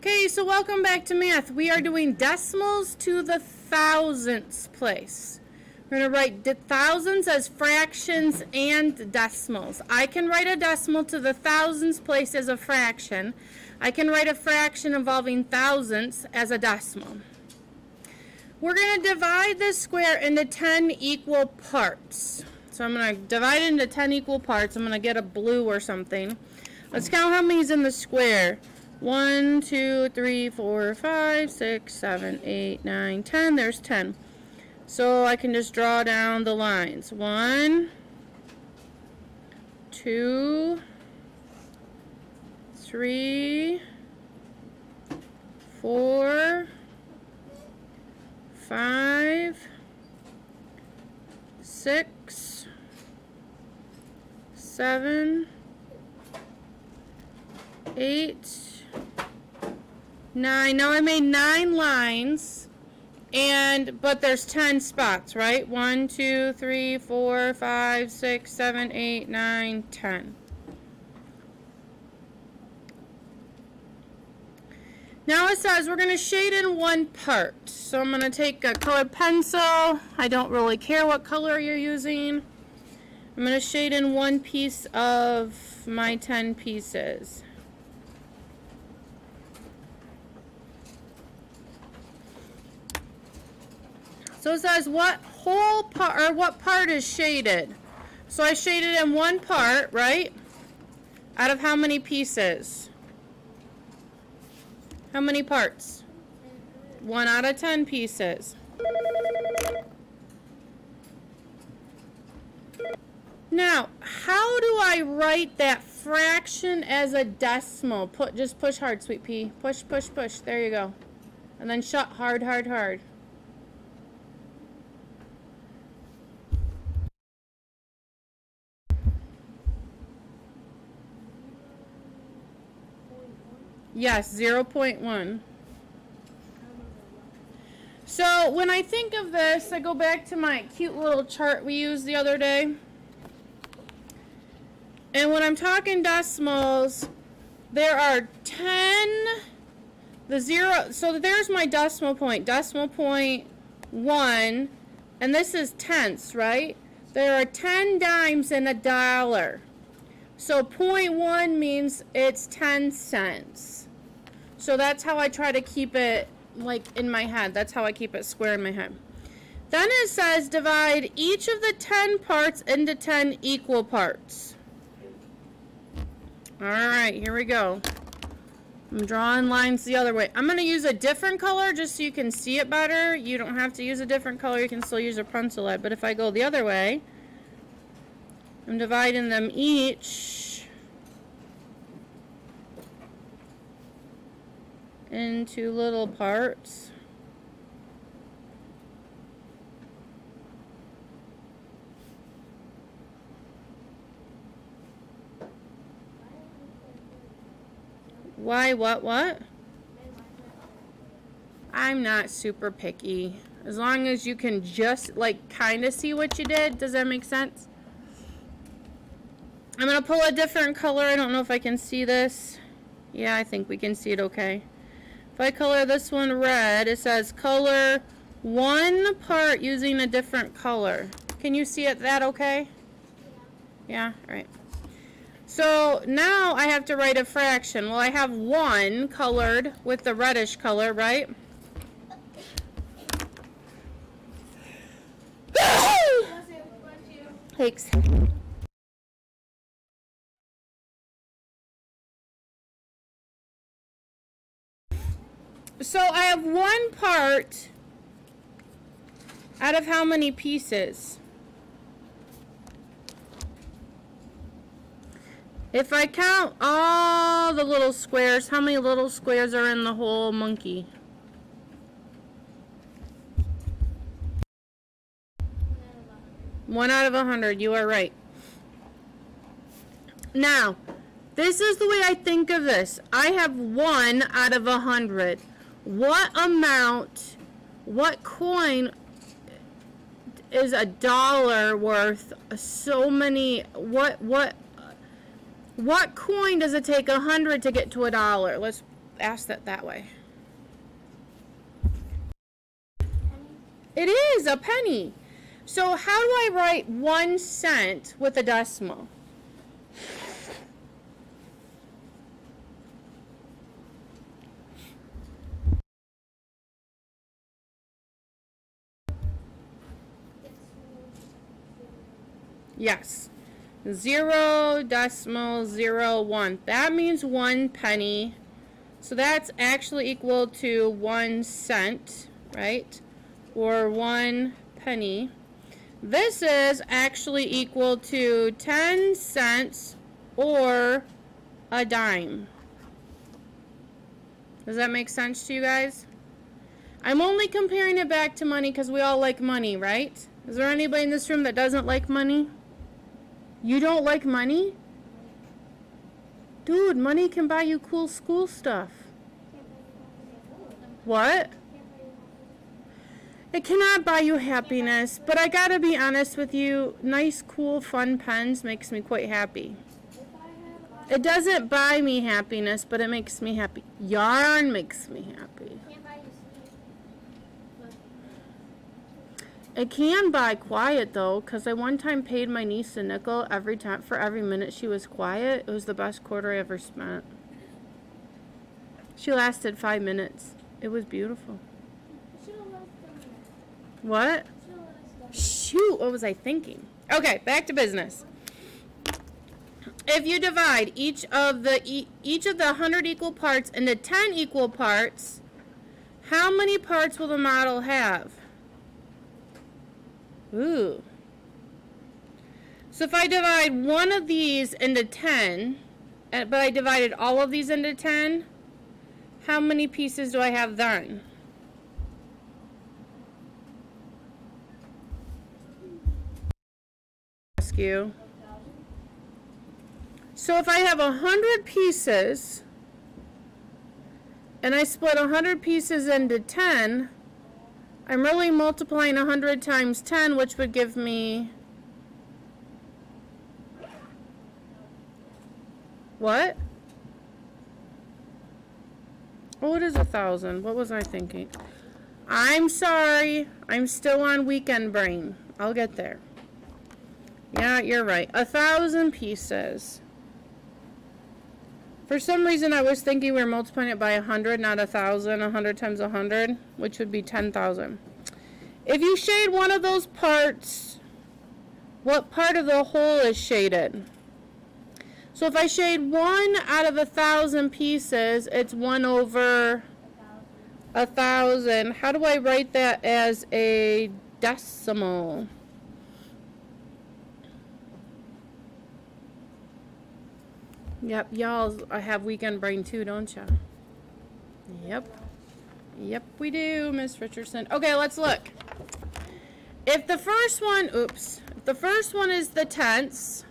Okay, so welcome back to math. We are doing decimals to the thousandths place. We're going to write thousands as fractions and decimals. I can write a decimal to the thousandths place as a fraction. I can write a fraction involving thousandths as a decimal. We're going to divide this square into 10 equal parts. So I'm going to divide it into 10 equal parts. I'm going to get a blue or something. Let's count how many is in the square. 1, 2, 3, 4, 5, 6, 7, 8, 9, 10. There's 10. So I can just draw down the lines. 1, 2, 3, 4, 5, 6, 7, 8, nine. Now I made nine lines, and but there's ten spots, right? One, two, three, four, five, six, seven, eight, nine, ten. Now it says we're going to shade in one part. So I'm going to take a colored pencil. I don't really care what color you're using. I'm going to shade in one piece of my 10 pieces. So it says what whole part or what part is shaded. So I shaded in one part, right? Out of how many pieces? How many parts? One out of ten pieces. Now, how do I write that fraction as a decimal? Put Just push hard, sweet pea. Push, push, push. There you go. And then shut hard, hard, hard. Yes, 0.1. So when I think of this, I go back to my cute little chart we used the other day. And when I'm talking decimals, there are 10, the zero, so there's my decimal point, decimal point 1, and this is tenths, right? There are 10 dimes in a dollar. So 0.1 means it's 10 cents. So that's how I try to keep it like in my head. That's how I keep it square in my head. Then it says divide each of the 10 parts into 10 equal parts. Alright, here we go. I'm drawing lines the other way. I'm going to use a different color just so you can see it better. You don't have to use a different color. You can still use a pencil lead. But if I go the other way, I'm dividing them each into little parts. Why, what, what? I'm not super picky. As long as you can just, like, kind of see what you did. Does that make sense? I'm going to pull a different color. I don't know if I can see this. Yeah, I think we can see it okay. If I color this one red, it says color one part using a different color. Can you see it that okay? Yeah, all right. So now I have to write a fraction. Well, I have one colored with the reddish color, right? Thanks. So I have one part out of how many pieces? If I count all the little squares, how many little squares are in the whole monkey? One out of a hundred, you are right. Now, this is the way I think of this. I have one out of a hundred what amount, what coin is a dollar worth so many, what, what, what coin does it take a hundred to get to a dollar? Let's ask that that way. It is a penny. So how do I write one cent with a decimal? Yes. Zero decimal zero one. That means one penny. So that's actually equal to one cent, right? Or one penny. This is actually equal to 10 cents or a dime. Does that make sense to you guys? I'm only comparing it back to money because we all like money, right? Is there anybody in this room that doesn't like money? You don't like money? Dude, money can buy you cool school stuff. What? It cannot buy you happiness, but I gotta be honest with you, nice, cool, fun pens makes me quite happy. It doesn't buy me happiness, but it makes me happy. Yarn makes me happy. It can buy quiet though, because I one time paid my niece a nickel every time for every minute she was quiet. It was the best quarter I ever spent. She lasted five minutes. It was beautiful. What? Shoot, what was I thinking? Okay, back to business. If you divide each of the each of the 100 equal parts into 10 equal parts, how many parts will the model have? Ooh. So if I divide one of these into 10, uh, but I divided all of these into 10, how many pieces do I have then? Ask you. So if I have a hundred pieces and I split a hundred pieces into 10, I'm really multiplying 100 times 10, which would give me... What? Oh, it is a thousand. What was I thinking? I'm sorry. I'm still on weekend brain. I'll get there. Yeah, you're right. A thousand pieces. For some reason, I was thinking we were multiplying it by 100, not a 1,000. 100 times 100, which would be 10,000. If you shade one of those parts, what part of the whole is shaded? So if I shade one out of a thousand pieces, it's one over a thousand. How do I write that as a decimal? Yep, y'all I have weekend brain too, don't ya? Yep. Yep, we do, Miss Richardson. Okay, let's look. If the first one, oops, the first one is the tenths,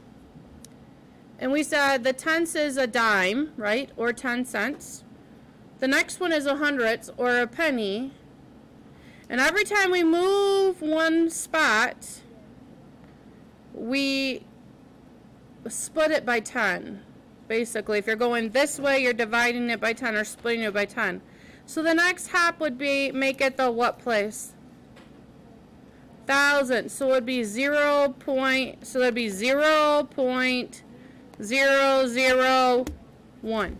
and we said the tenths is a dime, right, or 10 cents. The next one is a hundredths, or a penny. And every time we move one spot, we split it by 10 basically. If you're going this way, you're dividing it by 10 or splitting it by 10. So the next hop would be, make it the what place? Thousand. So it would be 0 point, so that'd be 0.001.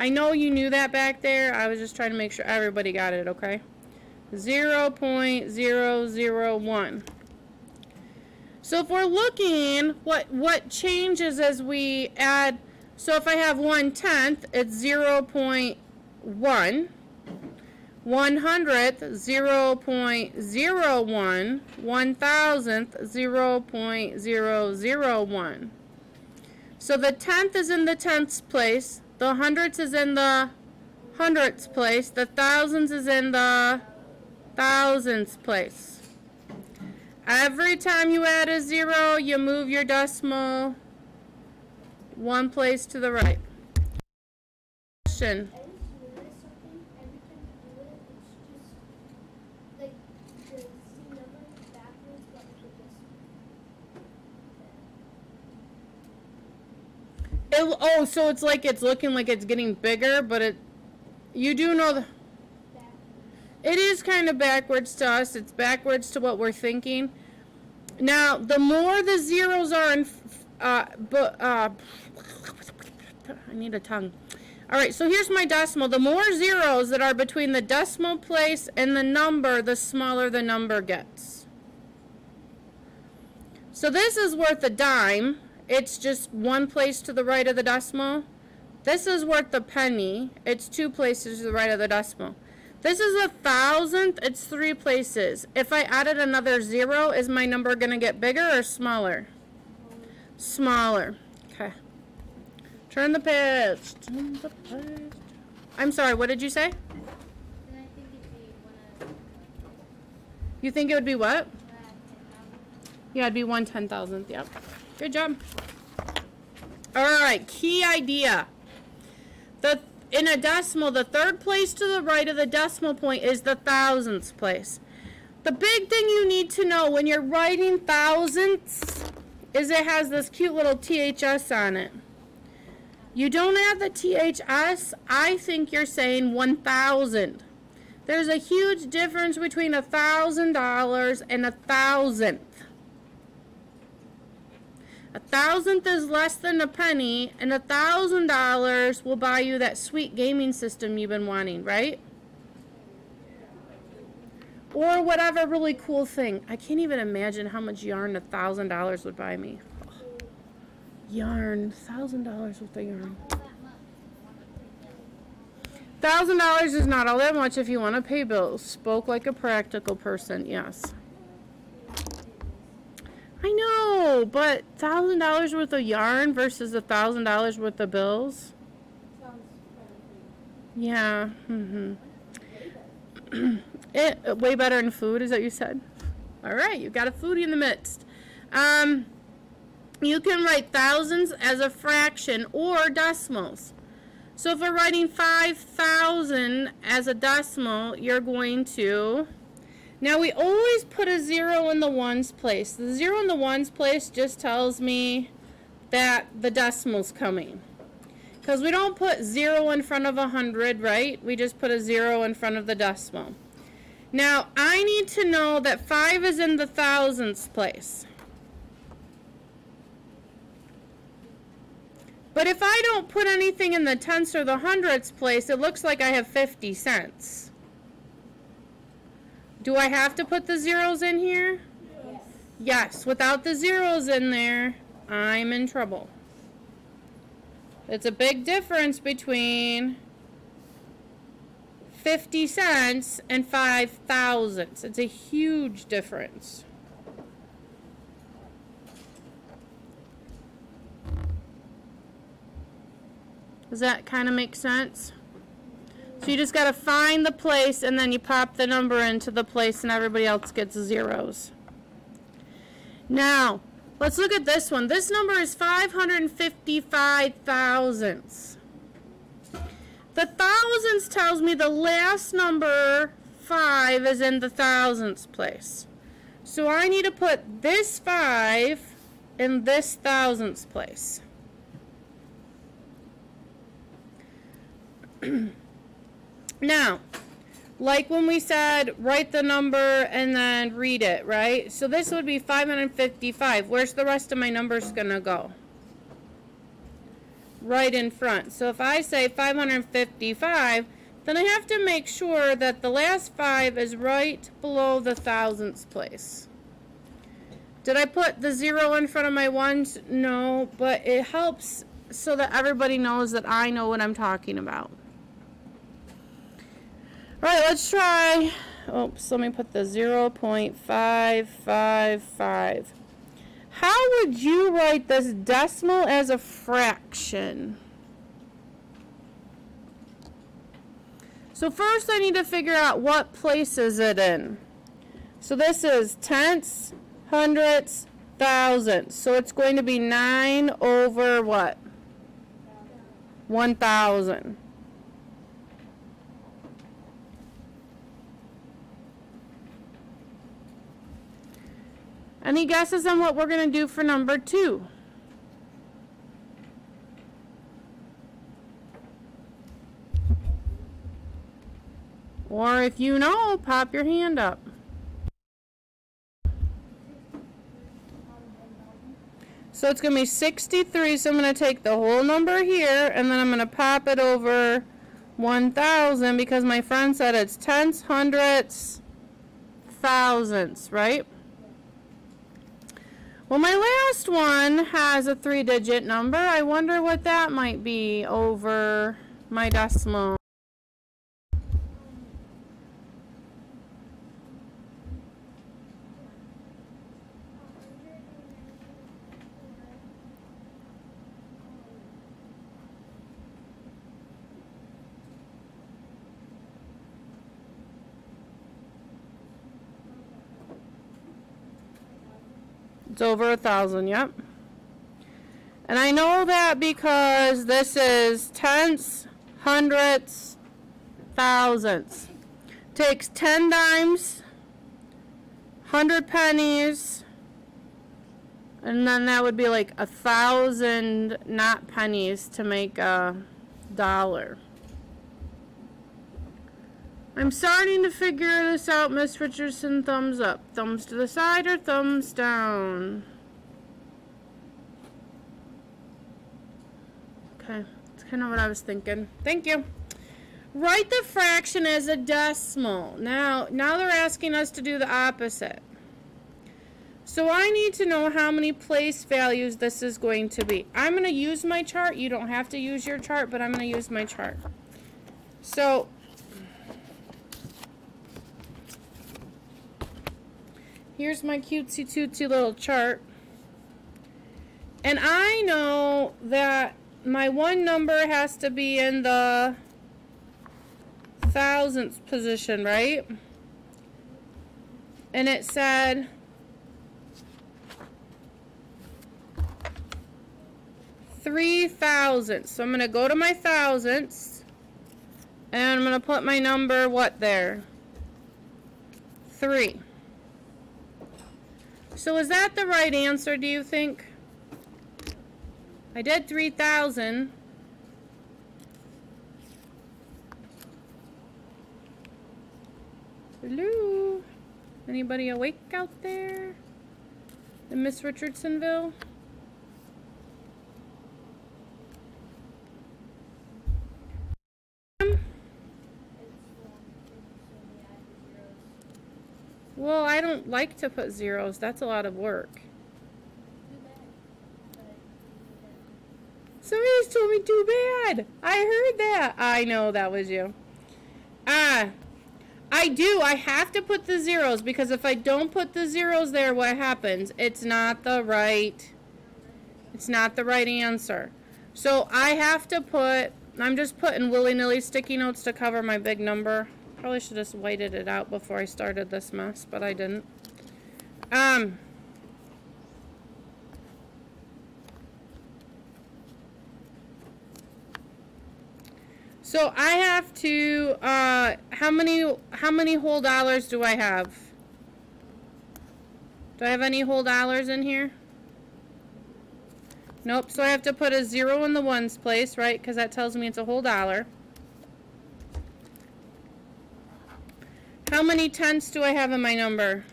I know you knew that back there. I was just trying to make sure everybody got it, okay? 0.001. So if we're looking, what, what changes as we add, so if I have one tenth, it's 0 0.1. One hundredth, 0 0.01. One thousandth, 0 0.001. So the tenth is in the tenths place. The hundredths is in the hundredths place. The thousands is in the thousands place. Every time you add a zero, you move your decimal one place to the right. Question. It, oh, so it's like it's looking like it's getting bigger, but it, you do know the, it is kind of backwards to us. It's backwards to what we're thinking. Now, the more the zeros are in, uh, but, uh, I need a tongue. All right, so here's my decimal. The more zeros that are between the decimal place and the number, the smaller the number gets. So this is worth a dime. It's just one place to the right of the decimal. This is worth a penny. It's two places to the right of the decimal. This is a thousandth. It's three places. If I added another zero, is my number going to get bigger or smaller? Smaller. Okay. Turn the page. Turn the page. I'm sorry, what did you say? You think it would be what? Yeah, it'd be one ten thousandth. Yep. Good job. All right, key idea. The in a decimal, the third place to the right of the decimal point is the thousandths place. The big thing you need to know when you're writing thousandths is it has this cute little THS on it. You don't add the THS, I think you're saying 1,000. There's a huge difference between a $1,000 and a thousandth. A thousandth is less than a penny, and a thousand dollars will buy you that sweet gaming system you've been wanting, right? Or whatever really cool thing. I can't even imagine how much yarn a thousand dollars would buy me. Yarn, thousand dollars worth of yarn. Thousand dollars is not all that much if you want to pay bills. Spoke like a practical person, yes. I know, but thousand dollars worth of yarn versus a thousand dollars worth of bills. Yeah. Mm-hmm. it uh, way better in food, is that you said? All right, you've got a foodie in the midst. Um, you can write thousands as a fraction or decimals. So if we're writing 5,000 as a decimal, you're going to now we always put a zero in the ones place. The zero in the ones place just tells me that the decimal's coming. Because we don't put zero in front of a hundred, right? We just put a zero in front of the decimal. Now I need to know that five is in the thousandths place. But if I don't put anything in the tenths or the hundredths place, it looks like I have 50 cents. Do I have to put the zeros in here? Yes. Yes. Without the zeros in there, I'm in trouble. It's a big difference between 50 cents and 5 thousandths. It's a huge difference. Does that kind of make sense? So you just got to find the place and then you pop the number into the place and everybody else gets zeros. Now, let's look at this one. This number is 555 thousandths. The thousands tells me the last number 5 is in the thousandths place. So I need to put this 5 in this thousandths place. Now, like when we said write the number and then read it, right? So this would be 555. Where's the rest of my numbers going to go? Right in front. So if I say 555, then I have to make sure that the last 5 is right below the thousandths place. Did I put the 0 in front of my ones? No, but it helps so that everybody knows that I know what I'm talking about. All right, let's try. Oops, let me put the 0 0.555. How would you write this decimal as a fraction? So first I need to figure out what place is it in. So this is tenths, hundredths, thousandths. So it's going to be 9 over what? 1,000. Any guesses on what we're going to do for number two? Or if you know, pop your hand up. So it's going to be 63, so I'm going to take the whole number here, and then I'm going to pop it over 1,000 because my friend said it's tenths, hundredths, thousandths, right? Well, my last one has a three-digit number. I wonder what that might be over my decimal. It's over a thousand, yep. And I know that because this is tenths, hundredths, thousandths. Takes 10 dimes, 100 pennies, and then that would be like a thousand not pennies to make a dollar. I'm starting to figure this out, Miss Richardson. Thumbs up. Thumbs to the side or thumbs down? Okay, that's kind of what I was thinking. Thank you. Write the fraction as a decimal. Now, now they're asking us to do the opposite. So I need to know how many place values this is going to be. I'm going to use my chart. You don't have to use your chart, but I'm going to use my chart. So Here's my cutesy tootsy little chart. And I know that my one number has to be in the thousandth position, right? And it said three thousandths. So I'm going to go to my thousandths and I'm going to put my number, what there? Three. So is that the right answer, do you think? I did 3,000. Hello? Anybody awake out there? In Miss Richardsonville? Well, I don't like to put zeros. That's a lot of work. Somebody's told me too bad. I heard that. I know that was you. Ah, I do. I have to put the zeros because if I don't put the zeros there, what happens? It's not the right, it's not the right answer. So I have to put, I'm just putting willy-nilly sticky notes to cover my big number. Probably should have just whited it out before I started this mess, but I didn't. Um, so I have to, uh, how many, how many whole dollars do I have? Do I have any whole dollars in here? Nope, so I have to put a zero in the ones place, right? Because that tells me it's a whole dollar. How many tenths do I have in my number?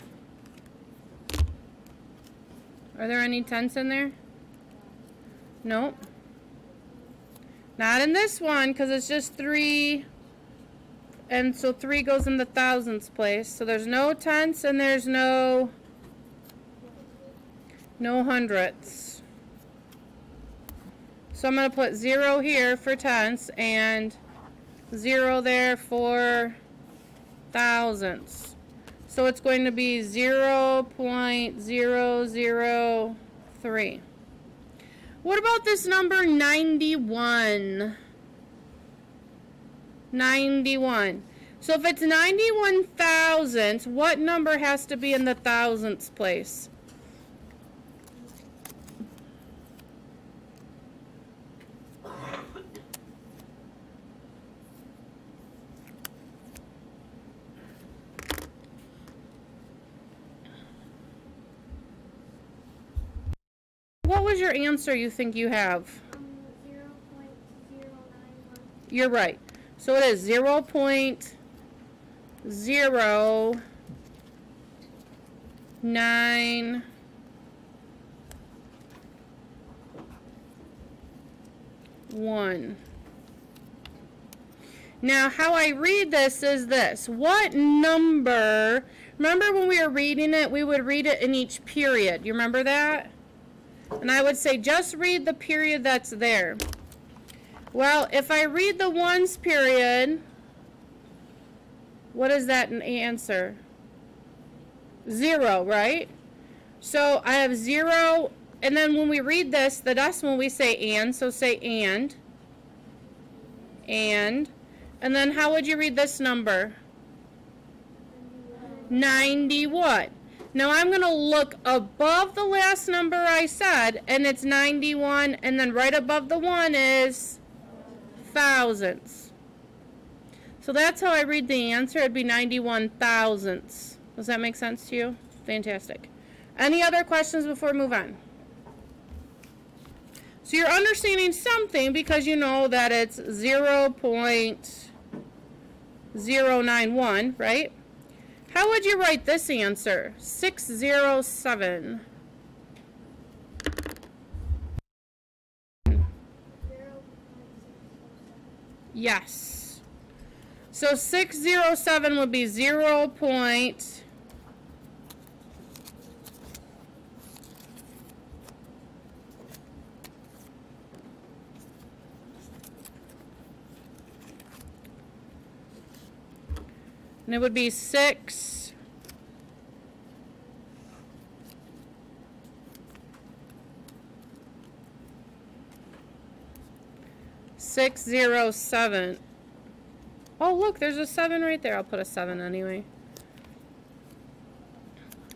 Are there any tenths in there? Nope. Not in this one, because it's just three. And so three goes in the thousandths place. So there's no tenths and there's no, no hundredths. So I'm going to put zero here for tenths and zero there for thousandths. So it's going to be 0 0.003. What about this number 91? 91. So if it's 91 thousandths, what number has to be in the thousandths place? What was your answer you think you have? Um, You're right. So it is 0 point, zero nine one. Now, how I read this is this. What number, remember when we were reading it, we would read it in each period. You remember that? And I would say, just read the period that's there. Well, if I read the ones period, what is that an answer? Zero, right? So I have zero, and then when we read this, the decimal, we say and, so say and, and, and then how would you read this number? 90 what? Now I'm going to look above the last number I said, and it's 91, and then right above the 1 is thousandths. So that's how I read the answer. It'd be 91 thousandths. Does that make sense to you? Fantastic. Any other questions before we move on? So you're understanding something because you know that it's 0.091, right? How would you write this answer? 607. Yes. So 607 would be 0. Point and it would be 6 607. Oh, look, there's a 7 right there. I'll put a 7 anyway.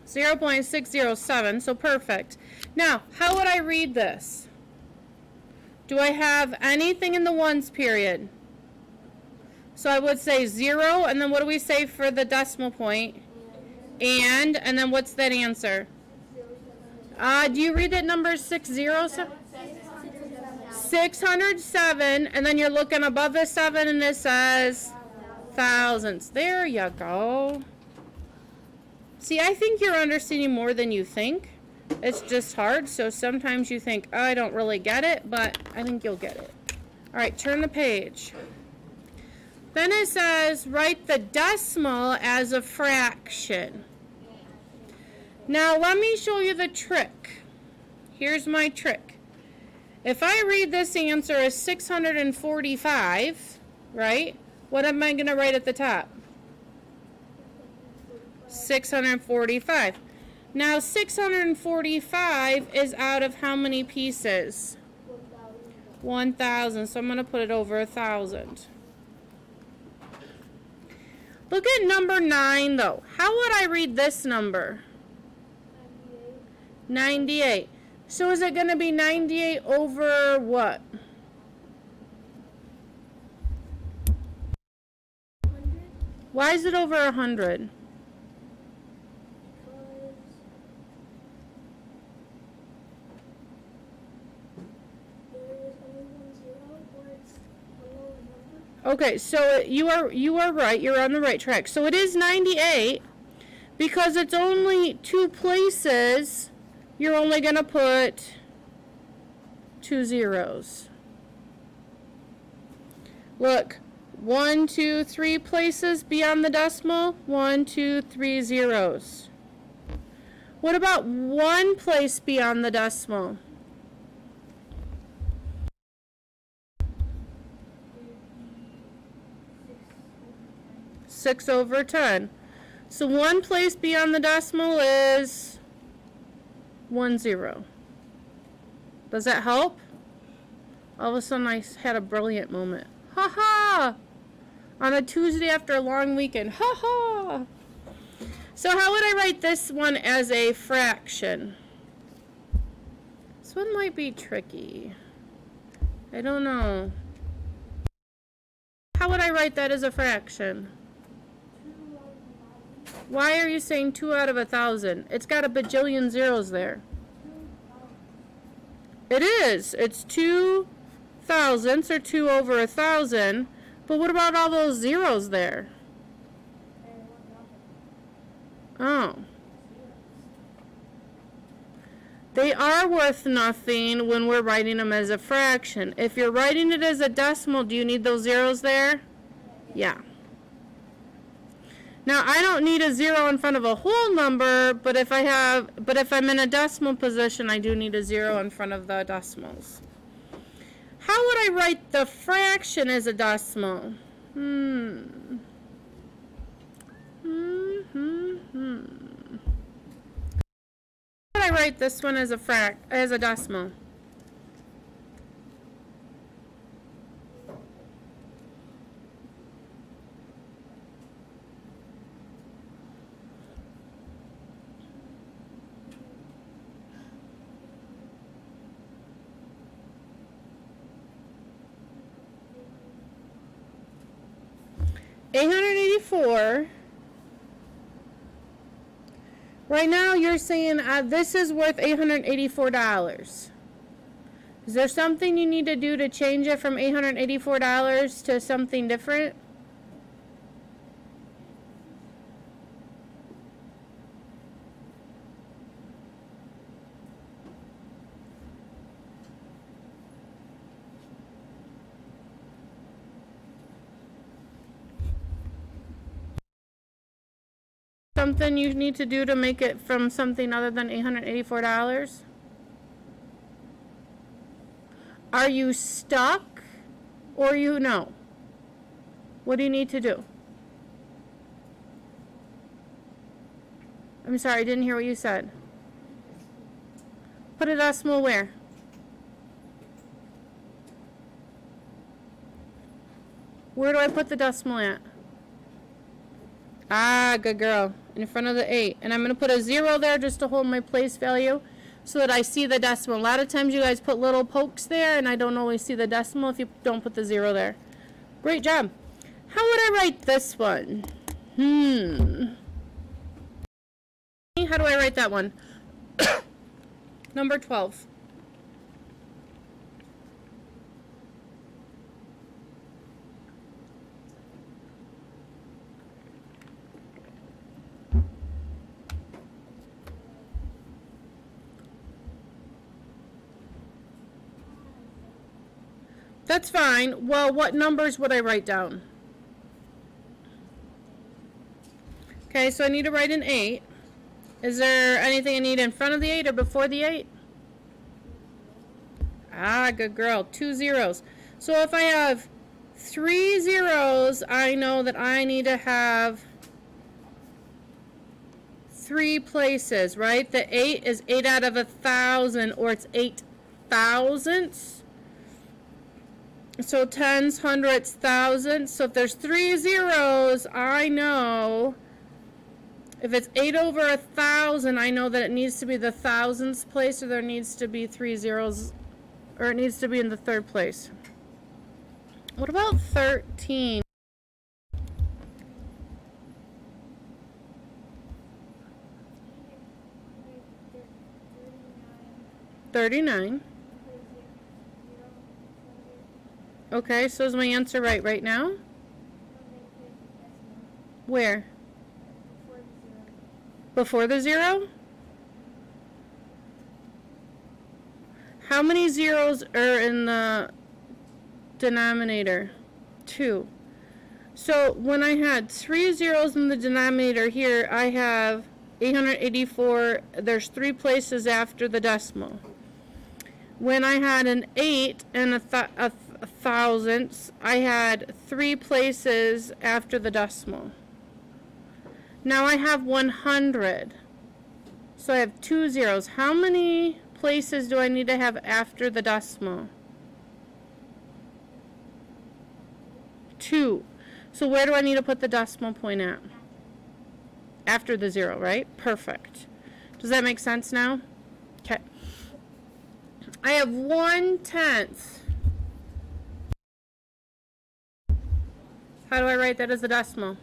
0 0.607, so perfect. Now, how would I read this? Do I have anything in the ones period? So I would say 0, and then what do we say for the decimal point? And, and then what's that answer? Uh, do you read that number 607? 607, and then you're looking above the 7, and it says thousands. There you go. See, I think you're understanding more than you think. It's just hard, so sometimes you think, oh, I don't really get it, but I think you'll get it. All right, turn the page. Then it says, write the decimal as a fraction. Now, let me show you the trick. Here's my trick. If I read this answer as 645, right, what am I going to write at the top? 645. Now 645 is out of how many pieces? 1,000. So I'm going to put it over a 1,000. Look at number 9 though. How would I read this number? 98. 98. So is it going to be 98 over what? Why is it over 100? Okay, so you are you are right. You're on the right track. So it is 98 because it's only two places you're only going to put two zeros. Look, one, two, three places beyond the decimal, one, two, three zeros. What about one place beyond the decimal? Six over ten. So one place beyond the decimal is one zero. Does that help? All of a sudden I had a brilliant moment. Ha ha! On a Tuesday after a long weekend. Ha ha! So how would I write this one as a fraction? This one might be tricky. I don't know. How would I write that as a fraction? Why are you saying 2 out of a 1,000? It's got a bajillion zeros there. It is. It's 2 thousandths or 2 over a 1,000. But what about all those zeros there? Oh. They are worth nothing when we're writing them as a fraction. If you're writing it as a decimal, do you need those zeros there? Yeah. Now I don't need a zero in front of a whole number, but if I have, but if I'm in a decimal position, I do need a zero in front of the decimals. How would I write the fraction as a decimal? Hmm. Hmm, hmm, hmm. How would I write this one as a frac as a decimal? Eight hundred eighty-four. Right now, you're saying uh, this is worth $884. Is there something you need to do to change it from $884 to something different? Something you need to do to make it from something other than $884? Are you stuck or you know? What do you need to do? I'm sorry, I didn't hear what you said. Put a decimal where? Where do I put the decimal at? Ah, good girl. In front of the 8. And I'm going to put a 0 there just to hold my place value so that I see the decimal. A lot of times you guys put little pokes there and I don't always see the decimal if you don't put the 0 there. Great job. How would I write this one? Hmm. How do I write that one? Number 12. That's fine. Well, what numbers would I write down? Okay, so I need to write an 8. Is there anything I need in front of the 8 or before the 8? Ah, good girl. Two zeros. So if I have three zeros, I know that I need to have three places, right? The 8 is 8 out of a thousand, or it's 8 thousandths. So tens, hundreds, thousands. So if there's three zeros, I know if it's eight over a thousand, I know that it needs to be the thousands place or there needs to be three zeros or it needs to be in the third place. What about 13? Thirty-nine. Okay, so is my answer right right now? Where? Before the zero? How many zeros are in the denominator? Two. So when I had three zeros in the denominator here, I have 884. There's three places after the decimal. When I had an 8 and a, th a thousandths, I had three places after the decimal. Now I have 100. So I have two zeros. How many places do I need to have after the decimal? Two. So where do I need to put the decimal point at? After the zero, right? Perfect. Does that make sense now? Okay. I have one tenth How do I write that as a decimal?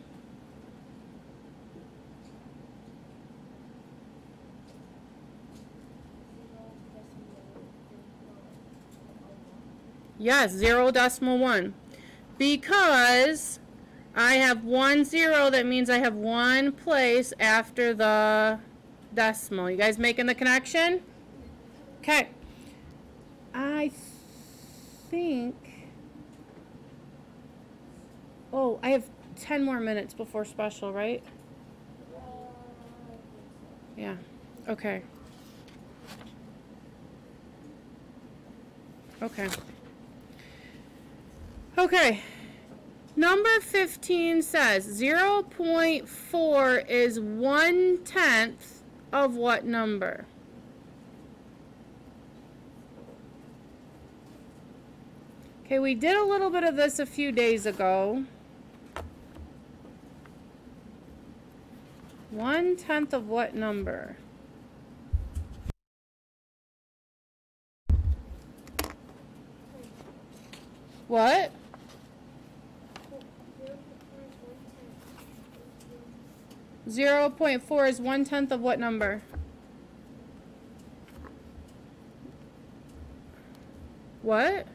Yes, 0 decimal 1. Because I have one zero, that means I have one place after the decimal. You guys making the connection? Okay. I think. Oh, I have 10 more minutes before special, right? Yeah. Okay. Okay. Okay. Number 15 says 0.4 is one tenth of what number? Okay, we did a little bit of this a few days ago. One tenth of what number? What? Zero point four is one tenth of what number? What?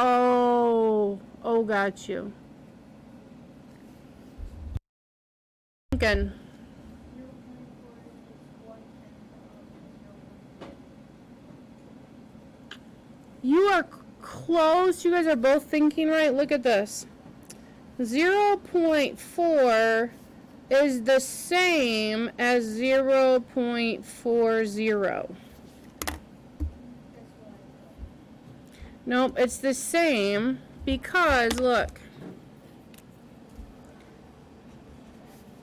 Oh, oh, got you. Again. You are close. You guys are both thinking right. Look at this. 0.4 is the same as 0.40. Nope, it's the same because, look.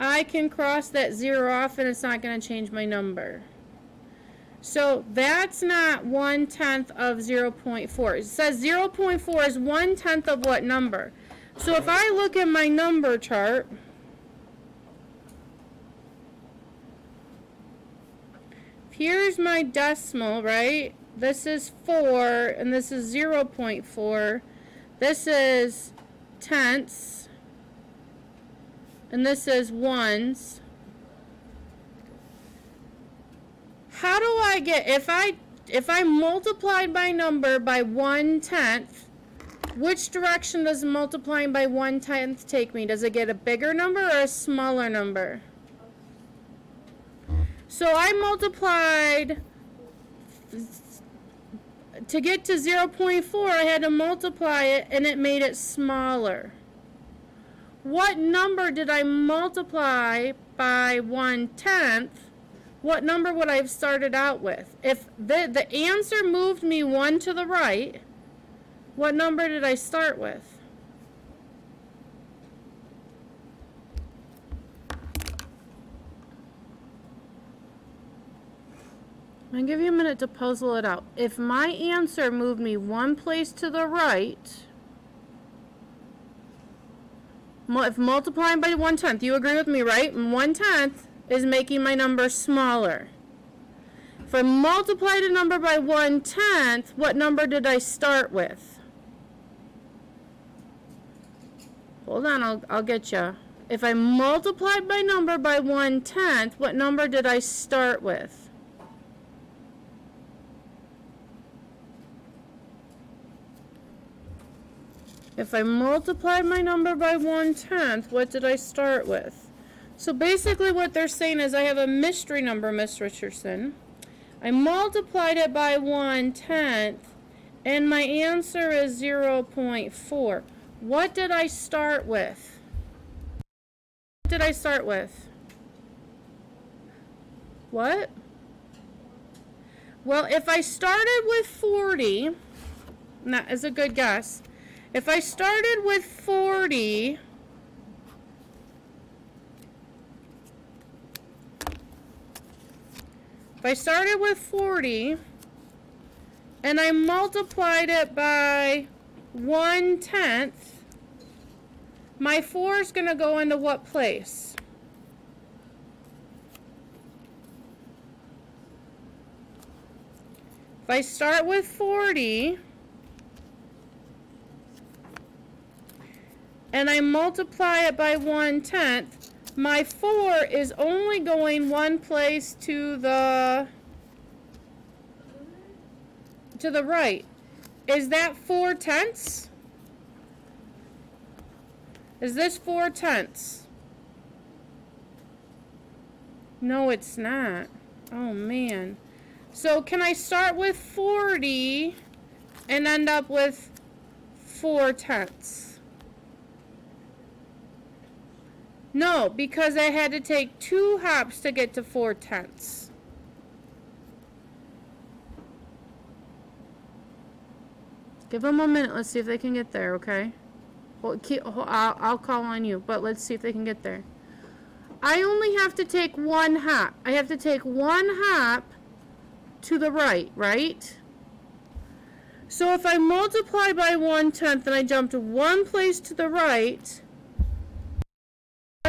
I can cross that zero off and it's not going to change my number. So that's not one tenth of 0.4. It says 0.4 is one tenth of what number? So if I look at my number chart, here's my decimal, right? This is 4, and this is 0.4. This is tenths, and this is ones. How do I get, if I, if I multiplied my number by one tenth, which direction does multiplying by one tenth take me? Does it get a bigger number or a smaller number? So I multiplied, to get to 0.4, I had to multiply it and it made it smaller. What number did I multiply by one tenth? What number would I have started out with? If the, the answer moved me one to the right, what number did I start with? I'll give you a minute to puzzle it out. If my answer moved me one place to the right, if multiplying by one tenth, you agree with me, right? One tenth is making my number smaller. If I multiplied a number by one tenth, what number did I start with? Hold on, I'll, I'll get you. If I multiplied my number by one tenth, what number did I start with? If I multiply my number by one tenth, what did I start with? So basically what they're saying is I have a mystery number, Miss Richardson. I multiplied it by one tenth, and my answer is 0.4. What did I start with? What did I start with? What? Well, if I started with 40, that is a good guess. If I started with 40, if I started with 40 and I multiplied it by one tenth, my 4 is going to go into what place? If I start with 40 and I multiply it by one tenth, my 4 is only going one place to the to the right. Is that 4 tenths? Is this 4 tenths? No, it's not. Oh, man. So can I start with 40 and end up with 4 tenths? No, because I had to take two hops to get to 4 tenths. Give them a minute. Let's see if they can get there, okay? Well, keep, I'll, I'll call on you, but let's see if they can get there. I only have to take one hop. I have to take one hop to the right, right? So if I multiply by one tenth and I jump to one place to the right,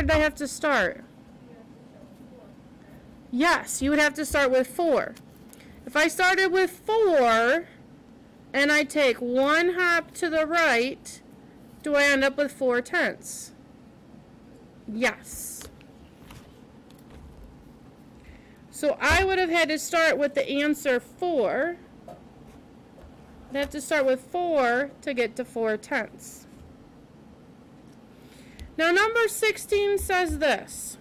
did I have to start? Yes, you would have to start with four. If I started with four and I take one hop to the right, do I end up with four tenths? Yes. So I would have had to start with the answer 4. I'd have to start with 4 to get to 4 tenths. Now number 16 says this.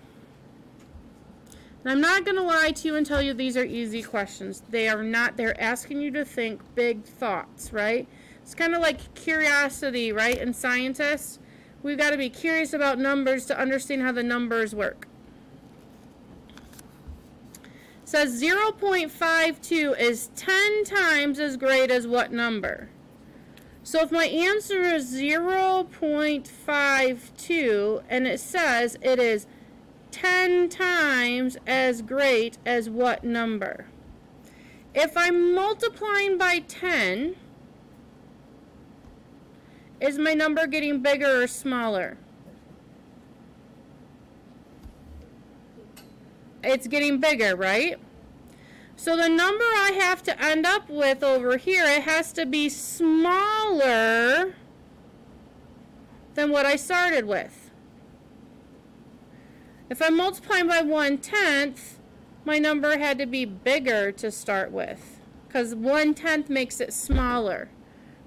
And I'm not going to lie to you and tell you these are easy questions. They are not. They're asking you to think big thoughts, right? It's kind of like curiosity, right? And scientists, we've got to be curious about numbers to understand how the numbers work says 0.52 is 10 times as great as what number? So if my answer is 0.52 and it says it is 10 times as great as what number? If I'm multiplying by 10, is my number getting bigger or smaller? it's getting bigger, right? So the number I have to end up with over here, it has to be smaller than what I started with. If I'm multiplying by 1 tenth, my number had to be bigger to start with. Because 1 tenth makes it smaller,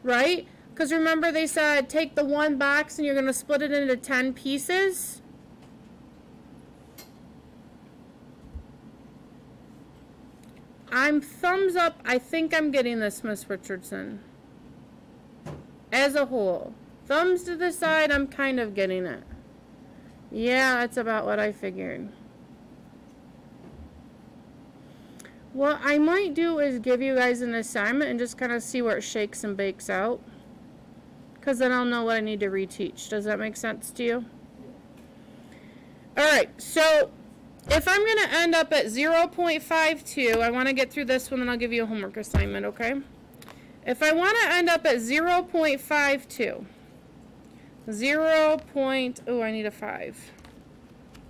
right? Because remember they said take the one box and you're going to split it into 10 pieces? I'm thumbs up. I think I'm getting this, Miss Richardson. As a whole. Thumbs to the side, I'm kind of getting it. Yeah, that's about what I figured. What I might do is give you guys an assignment and just kind of see where it shakes and bakes out. Because then I'll know what I need to reteach. Does that make sense to you? Alright, so if I'm going to end up at 0.52, I want to get through this one, then I'll give you a homework assignment, okay? If I want to end up at 0.52, 0. Point, oh, I need a 5.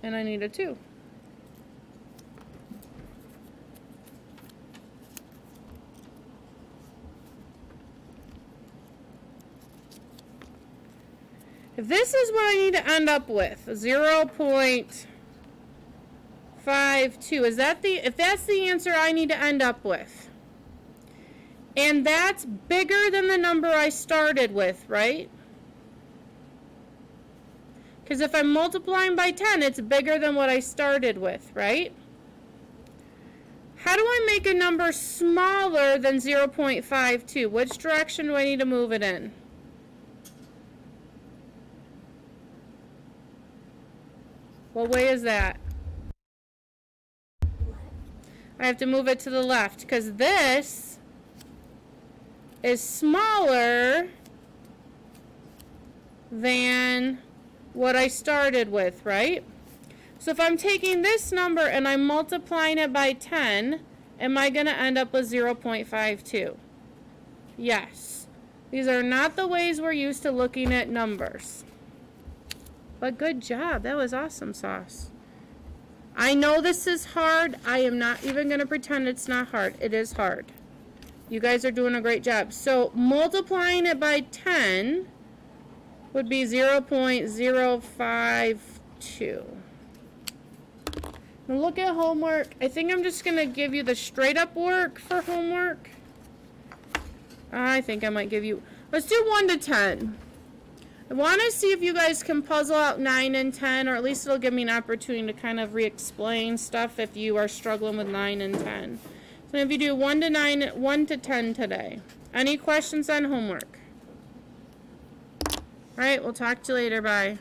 And I need a 2. If this is what I need to end up with, 0. Point five, two. Is that the, if that's the answer I need to end up with? And that's bigger than the number I started with, right? Because if I'm multiplying by 10, it's bigger than what I started with, right? How do I make a number smaller than 0.52? Which direction do I need to move it in? What way is that? I have to move it to the left because this is smaller than what I started with, right? So if I'm taking this number and I'm multiplying it by 10, am I going to end up with 0.52? Yes. These are not the ways we're used to looking at numbers. But good job. That was awesome, Sauce. I know this is hard. I am not even going to pretend it's not hard. It is hard. You guys are doing a great job. So multiplying it by 10 would be 0 0.052. Now look at homework. I think I'm just going to give you the straight up work for homework. I think I might give you, let's do 1 to 10. I want to see if you guys can puzzle out 9 and 10, or at least it'll give me an opportunity to kind of re-explain stuff if you are struggling with 9 and 10. So if you do 1 to 9, 1 to 10 today. Any questions on homework? Alright, we'll talk to you later. Bye.